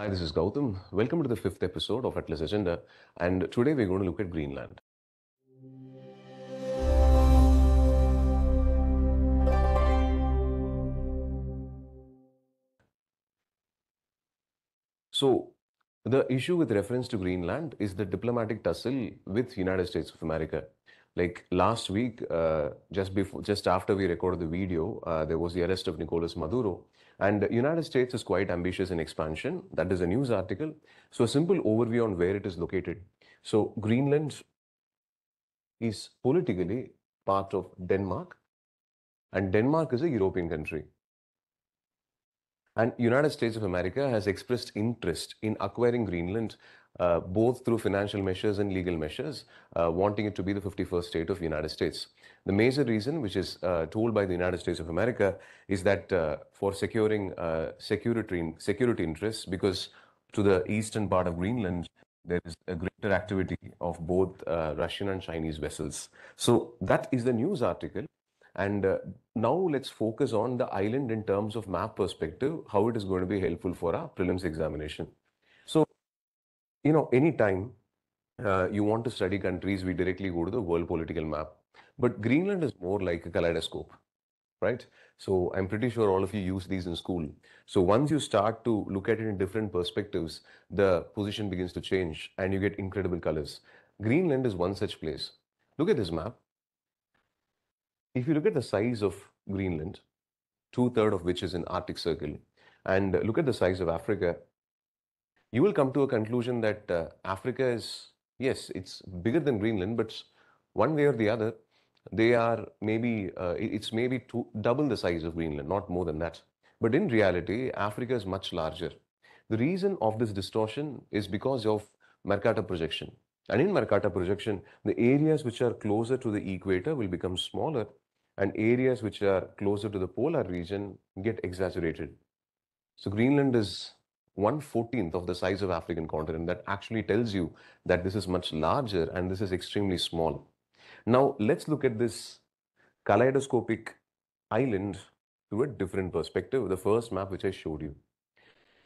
Hi, this is Gowtham. Welcome to the fifth episode of Atlas Agenda. And today we're going to look at Greenland. So, the issue with reference to Greenland is the diplomatic tussle with United States of America. Like last week, uh, just before, just after we recorded the video, uh, there was the arrest of Nicolas Maduro, and the United States is quite ambitious in expansion. That is a news article. So a simple overview on where it is located. So Greenland is politically part of Denmark, and Denmark is a European country. And United States of America has expressed interest in acquiring Greenland uh, both through financial measures and legal measures, uh, wanting it to be the 51st state of the United States. The major reason, which is uh, told by the United States of America, is that uh, for securing uh, security security interests, because to the eastern part of Greenland there is a greater activity of both uh, Russian and Chinese vessels. So that is the news article. And uh, now let's focus on the island in terms of map perspective, how it is going to be helpful for our prelims examination. So, you know, anytime uh, you want to study countries, we directly go to the world political map. But Greenland is more like a kaleidoscope, right? So I'm pretty sure all of you use these in school. So once you start to look at it in different perspectives, the position begins to change and you get incredible colors. Greenland is one such place. Look at this map if you look at the size of Greenland, two third of which is in Arctic Circle, and look at the size of Africa, you will come to a conclusion that uh, Africa is, yes, it's bigger than Greenland, but one way or the other, they are maybe, uh, it's maybe two, double the size of Greenland, not more than that. But in reality, Africa is much larger. The reason of this distortion is because of Mercator projection. And in Mercator projection, the areas which are closer to the equator will become smaller and areas which are closer to the polar region get exaggerated. So Greenland is 1 14th of the size of African continent. That actually tells you that this is much larger and this is extremely small. Now let's look at this kaleidoscopic island through a different perspective, the first map which I showed you.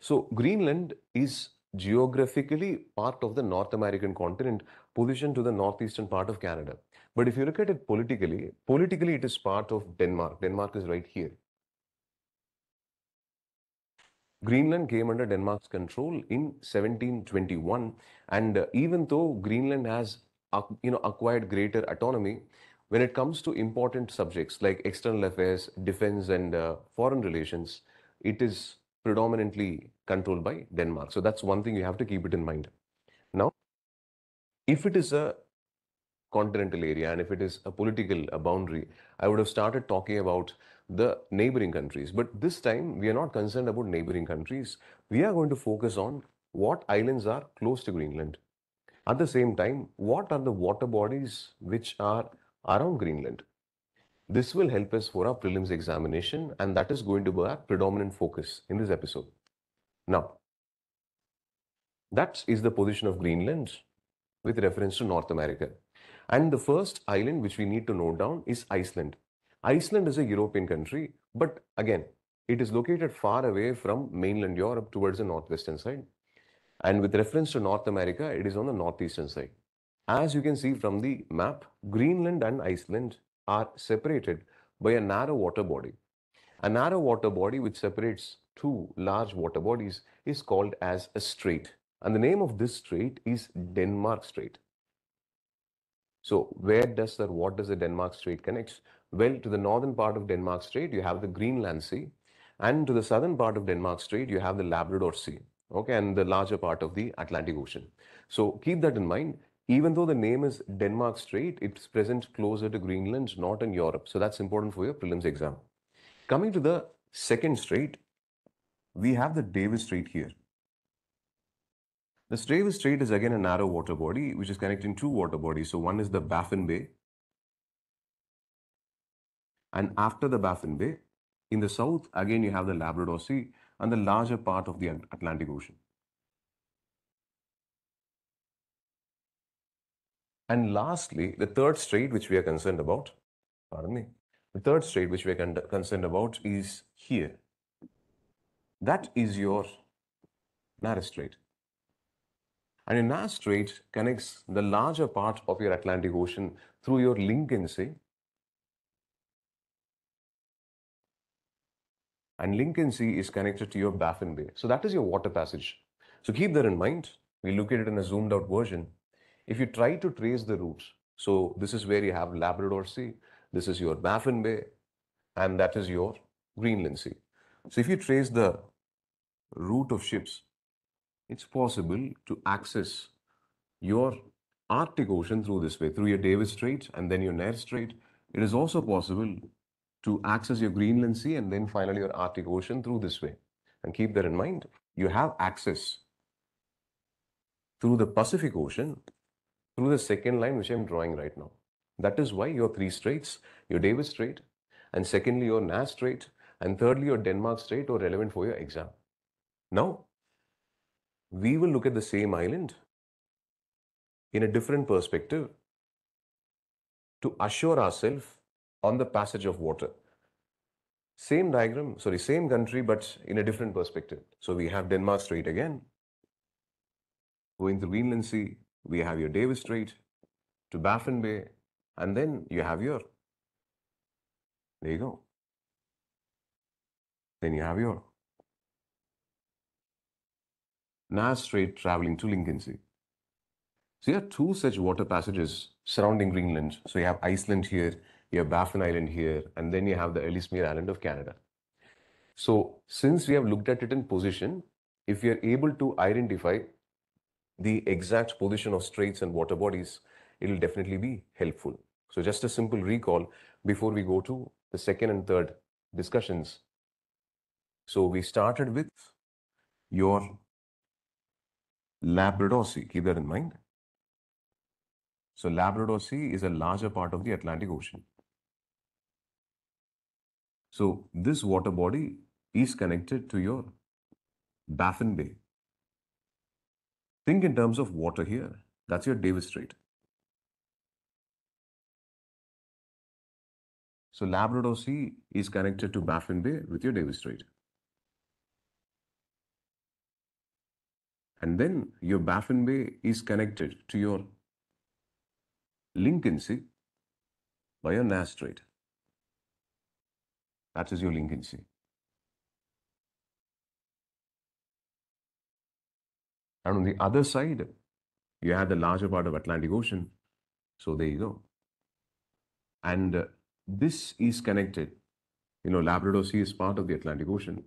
So Greenland is geographically part of the North American continent, positioned to the northeastern part of Canada. But if you look at it politically, politically it is part of Denmark. Denmark is right here. Greenland came under Denmark's control in 1721, and uh, even though Greenland has, uh, you know, acquired greater autonomy, when it comes to important subjects like external affairs, defense, and uh, foreign relations, it is predominantly controlled by Denmark. So that's one thing you have to keep it in mind. Now, if it is a continental area and if it is a political a boundary, I would have started talking about the neighboring countries. But this time, we are not concerned about neighboring countries. We are going to focus on what islands are close to Greenland. At the same time, what are the water bodies which are around Greenland? This will help us for our prelims examination, and that is going to be our predominant focus in this episode. Now, that is the position of Greenland with reference to North America. And the first island which we need to note down is Iceland. Iceland is a European country, but again, it is located far away from mainland Europe towards the northwestern side. And with reference to North America, it is on the northeastern side. As you can see from the map, Greenland and Iceland are separated by a narrow water body. A narrow water body which separates two large water bodies is called as a strait. And the name of this strait is Denmark Strait. So where does the what does the Denmark Strait connects? Well, to the northern part of Denmark Strait, you have the Greenland Sea, and to the southern part of Denmark Strait, you have the Labrador Sea, okay, and the larger part of the Atlantic Ocean. So keep that in mind. Even though the name is Denmark Strait, it's present closer to Greenland, not in Europe. So that's important for your prelims exam. Coming to the second strait, we have the Davis Strait here. The Davis Strait is again a narrow water body which is connecting two water bodies. So one is the Baffin Bay. And after the Baffin Bay, in the south, again you have the Labrador Sea and the larger part of the Atlantic Ocean. And lastly, the third strait which we are concerned about, pardon me, the third strait which we are concerned about is here. That is your Nares Strait. And your Nares Strait connects the larger part of your Atlantic Ocean through your Lincoln Sea. And Lincoln Sea is connected to your Baffin Bay. So that is your water passage. So keep that in mind. We look at it in a zoomed out version. If you try to trace the routes, so this is where you have Labrador Sea, this is your Baffin Bay, and that is your Greenland Sea. So if you trace the route of ships, it's possible to access your Arctic Ocean through this way, through your Davis Strait and then your Nares Strait. It is also possible to access your Greenland Sea and then finally your Arctic Ocean through this way. And keep that in mind. You have access through the Pacific Ocean through the second line which I'm drawing right now. That is why your three straits, your Davis Strait, and secondly your Nares Strait, and thirdly your Denmark Strait are relevant for your exam. Now, we will look at the same island in a different perspective to assure ourselves on the passage of water. Same diagram, sorry, same country, but in a different perspective. So we have Denmark Strait again, going through Greenland Sea, we have your Davis Strait to Baffin Bay, and then you have your, there you go. Then you have your Nares Strait traveling to Lincoln Sea. So you have two such water passages surrounding Greenland. So you have Iceland here, you have Baffin Island here, and then you have the Ellesmere Island of Canada. So since we have looked at it in position, if you are able to identify the exact position of straits and water bodies, it will definitely be helpful. So just a simple recall before we go to the second and third discussions. So we started with your Labrador Sea. Keep that in mind. So Labrador Sea is a larger part of the Atlantic Ocean. So this water body is connected to your Baffin Bay. Think in terms of water here. That's your Davis Strait. So Labrador Sea is connected to Baffin Bay with your Davis Strait. And then your Baffin Bay is connected to your Lincoln Sea by your Nares Strait. That is your Lincoln Sea. And on the other side, you have the larger part of Atlantic Ocean. So there you go. And uh, this is connected. You know, Labrador Sea is part of the Atlantic Ocean.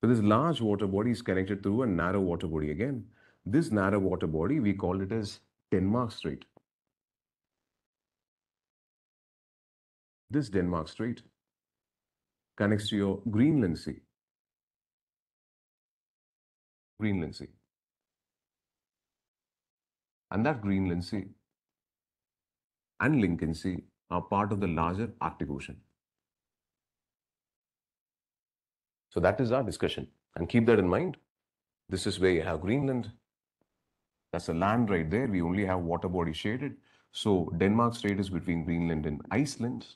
So this large water body is connected through a narrow water body again. This narrow water body, we call it as Denmark Strait. This Denmark Strait connects to your Greenland Sea. Greenland Sea. And that Greenland Sea and Lincoln Sea are part of the larger Arctic Ocean. So that is our discussion. And keep that in mind. This is where you have Greenland. That's a land right there. We only have water body shaded. So Denmark Strait is between Greenland and Iceland.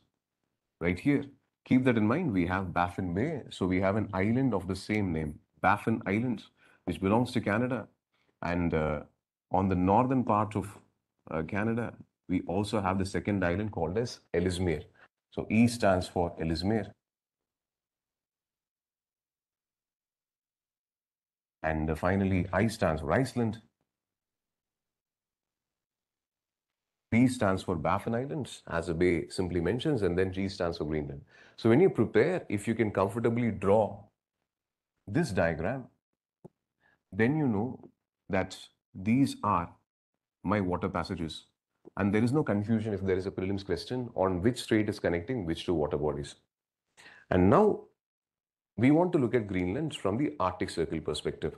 Right here. Keep that in mind. We have Baffin Bay. So we have an island of the same name, Baffin Islands which belongs to Canada. And uh, on the northern part of uh, Canada, we also have the second island called as Ellesmere. So E stands for Ellesmere. And uh, finally, I stands for Iceland. B stands for Baffin Islands, as bay simply mentions, and then G stands for Greenland. So when you prepare, if you can comfortably draw this diagram, then you know that these are my water passages. And there is no confusion if there is a prelims question on which strait is connecting which two water bodies. And now we want to look at Greenland from the Arctic Circle perspective.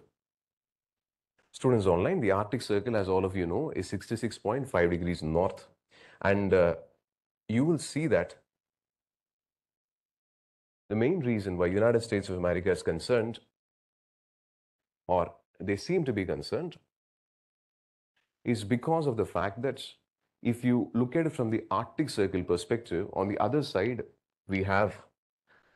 Students online, the Arctic Circle, as all of you know, is 66.5 degrees north. And uh, you will see that the main reason why United States of America is concerned or they seem to be concerned is because of the fact that if you look at it from the Arctic Circle perspective, on the other side, we have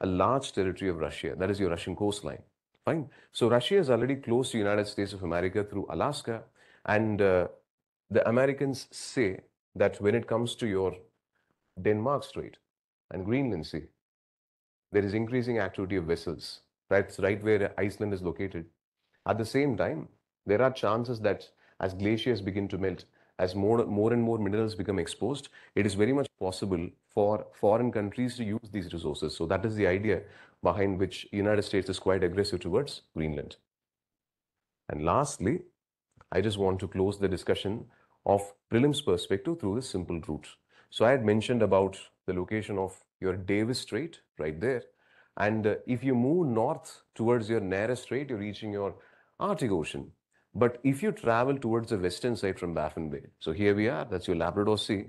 a large territory of Russia, that is your Russian coastline. Fine. So Russia is already close to United States of America through Alaska, and uh, the Americans say that when it comes to your Denmark Strait and Greenland Sea, there is increasing activity of vessels. That's right where Iceland is located. At the same time, there are chances that as glaciers begin to melt, as more, more and more minerals become exposed, it is very much possible for foreign countries to use these resources. So that is the idea behind which United States is quite aggressive towards Greenland. And lastly, I just want to close the discussion of prelims perspective through this simple route. So I had mentioned about the location of your Davis Strait right there. And uh, if you move north towards your Nares Strait, you're reaching your Arctic Ocean. But if you travel towards the western side from Baffin Bay, so here we are, that's your Labrador Sea.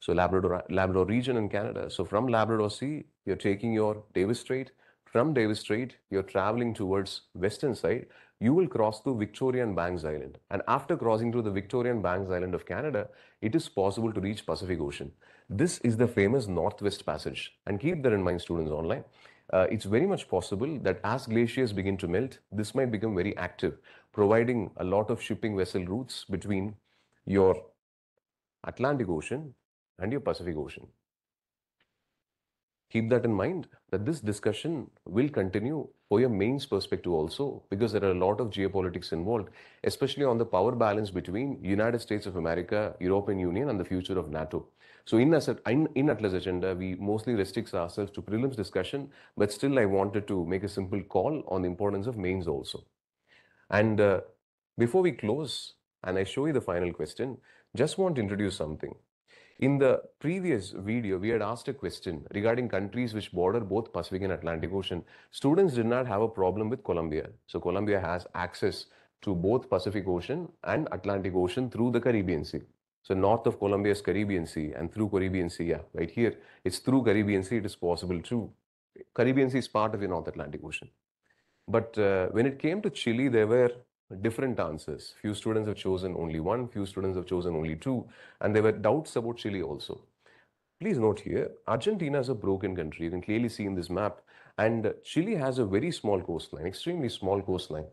So Labrador, Labrador region in Canada. So from Labrador Sea, you're taking your Davis Strait. From Davis Strait, you're traveling towards western side. You will cross through Victoria and Banks Island. And after crossing through the Victoria and Banks Island of Canada, it is possible to reach Pacific Ocean. This is the famous Northwest Passage. And keep that in mind, students online. Uh, it's very much possible that as glaciers begin to melt, this might become very active, providing a lot of shipping vessel routes between your Atlantic Ocean and your Pacific Ocean. Keep that in mind that this discussion will continue for your mains perspective also because there are a lot of geopolitics involved, especially on the power balance between United States of America, European Union and the future of NATO. So in, in, in Atlas agenda, we mostly restrict ourselves to prelims discussion, but still I wanted to make a simple call on the importance of mains also. And uh, before we close and I show you the final question, just want to introduce something. In the previous video, we had asked a question regarding countries which border both Pacific and Atlantic Ocean. Students did not have a problem with Colombia. So Colombia has access to both Pacific Ocean and Atlantic Ocean through the Caribbean Sea. So north of Colombia is Caribbean Sea and through Caribbean Sea, yeah, right here, it's through Caribbean Sea, it is possible to. Caribbean Sea is part of the North Atlantic Ocean. But uh, when it came to Chile, there were different answers. Few students have chosen only one, few students have chosen only two, and there were doubts about Chile also. Please note here, Argentina is a broken country. You can clearly see in this map. And Chile has a very small coastline, extremely small coastline.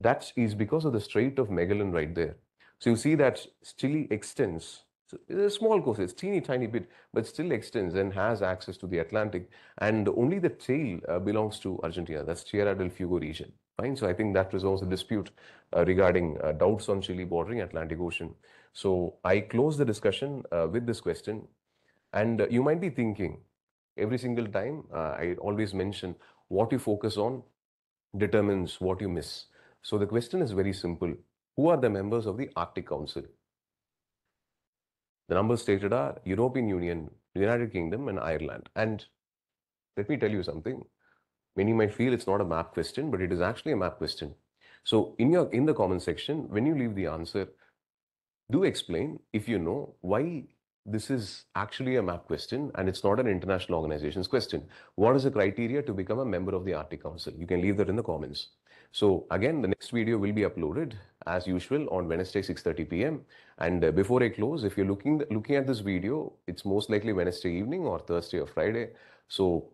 That is because of the Strait of Magellan right there. So you see that Chile extends so it's a small coast, it's teeny tiny bit, but still extends and has access to the Atlantic. And only the tail uh, belongs to Argentina. That's Tierra del Fuego region. Fine. So I think that resolves the dispute uh, regarding uh, doubts on Chile bordering Atlantic Ocean. So I close the discussion uh, with this question. And uh, you might be thinking every single time uh, I always mention what you focus on determines what you miss. So the question is very simple. Who are the members of the Arctic Council? The numbers stated are European Union, United Kingdom, and Ireland. And let me tell you something. Many might feel it's not a map question, but it is actually a map question. So in your in the comment section, when you leave the answer, do explain if you know why this is actually a map question and it's not an international organization's question. What is the criteria to become a member of the Arctic Council? You can leave that in the comments. So again, the next video will be uploaded as usual on Wednesday 6:30 p.m. And uh, before I close, if you're looking looking at this video, it's most likely Wednesday evening or Thursday or Friday. So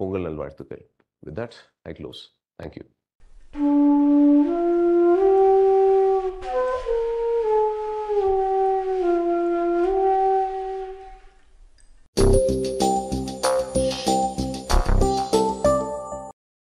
Pongal Nalvarthukal. With that, I close. Thank you.